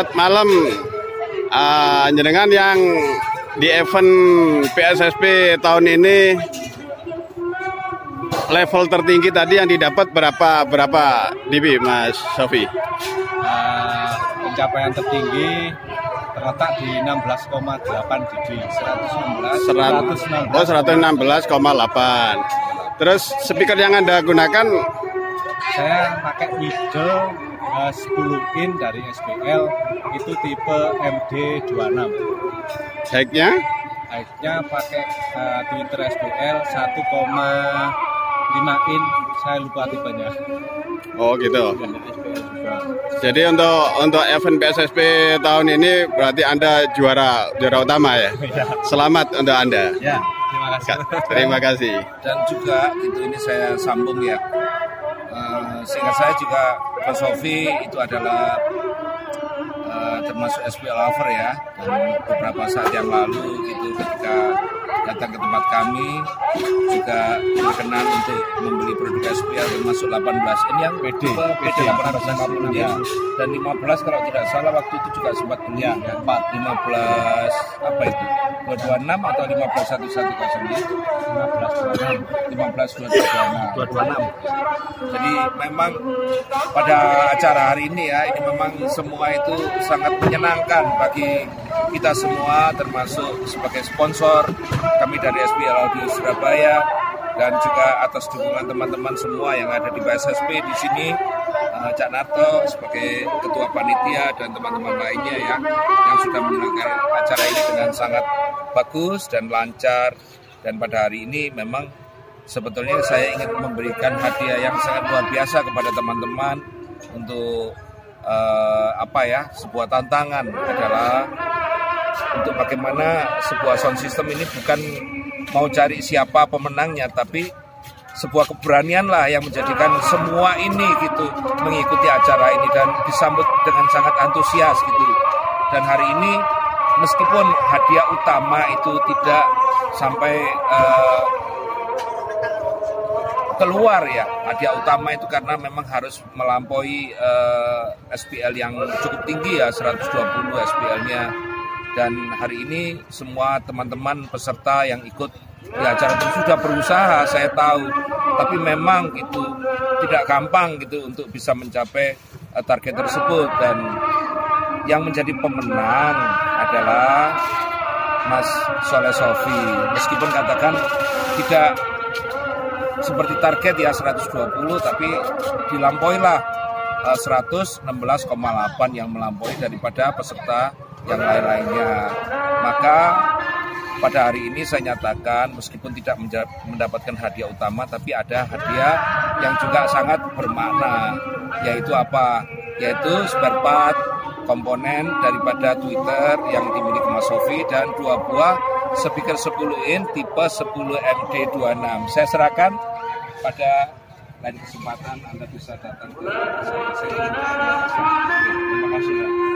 selamat malam uh, jenengan yang di event PSSP tahun ini. Level tertinggi tadi yang didapat berapa berapa dB Mas Sofi? Uh, pencapaian tertinggi terletak di 16,8 dB 116 116 oh 116,8 terus speaker yang anda gunakan saya pakai middle uh, 10 in dari SBL itu tipe MD26 Baiknya? Baiknya pakai uh, Twitter SBL 1,5 in saya lupa tipenya. Oh gitu. Jadi untuk untuk event PSSP tahun ini berarti anda juara juara utama ya? Ya selamat untuk anda. Ya terima kasih. Terima kasih. Dan juga itu ini saya sambung ya sehingga saya juga Pak Sofi itu adalah uh, termasuk SPL lover ya. Dan beberapa saat yang lalu gitu ketika datang ke tempat kami juga berkenan untuk membeli produk SPL termasuk 18 ini yang PD, PD 850 ya dan 15 kalau tidak salah waktu itu juga sempat beli ya. 4 15 apa itu? 226 atau 15 110 15 15 226 jadi memang pada acara hari ini ya ini memang semua itu sangat menyenangkan bagi kita semua termasuk sebagai sponsor kami dari SPL Audio Surabaya dan juga atas dukungan teman-teman semua yang ada di BSSP di sini uh, Cak Narto sebagai ketua panitia dan teman-teman lainnya ya yang sudah menyelenggarakan acara ini dengan sangat bagus dan lancar. Dan pada hari ini memang sebetulnya saya ingin memberikan hadiah yang sangat luar biasa kepada teman-teman untuk uh, apa ya sebuah tantangan adalah untuk bagaimana sebuah sound system ini bukan mau cari siapa pemenangnya tapi sebuah keberanian lah yang menjadikan semua ini gitu mengikuti acara ini dan disambut dengan sangat antusias gitu. Dan hari ini meskipun hadiah utama itu tidak sampai uh, keluar ya. Hadiah utama itu karena memang harus melampaui uh, SPL yang cukup tinggi ya 120 SPL-nya dan hari ini semua teman-teman peserta yang ikut di acara itu sudah berusaha saya tahu. Tapi memang itu tidak gampang gitu untuk bisa mencapai uh, target tersebut. Dan yang menjadi pemenang adalah Mas Soleh Sofi. Meskipun katakan tidak seperti target ya 120 tapi dilampauilah uh, 116,8 yang melampaui daripada peserta yang lain-lainnya. Maka pada hari ini saya nyatakan meskipun tidak mendapatkan hadiah utama tapi ada hadiah yang juga sangat bermakna yaitu apa? Yaitu spare part komponen daripada Twitter yang dimiliki Mas Sofi dan dua buah speaker 10 in tipe 10 MD26. Saya serahkan pada lain kesempatan Anda bisa datang ke saya. terima kasih.